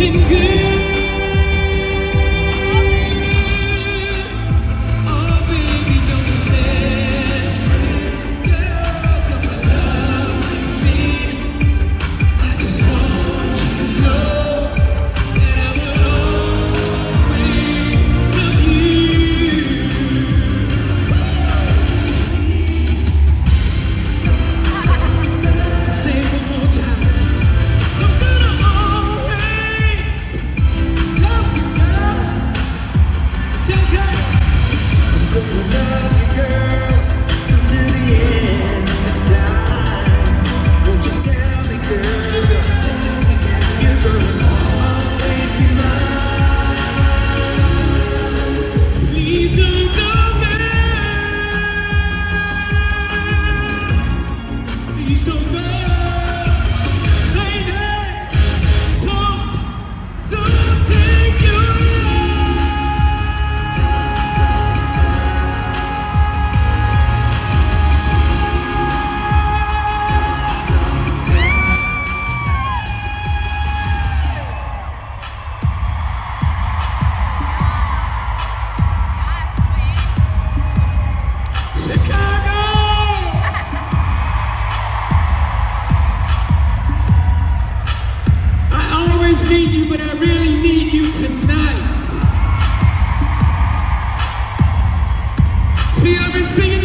gün gün He's still I've been singing.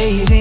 Baby.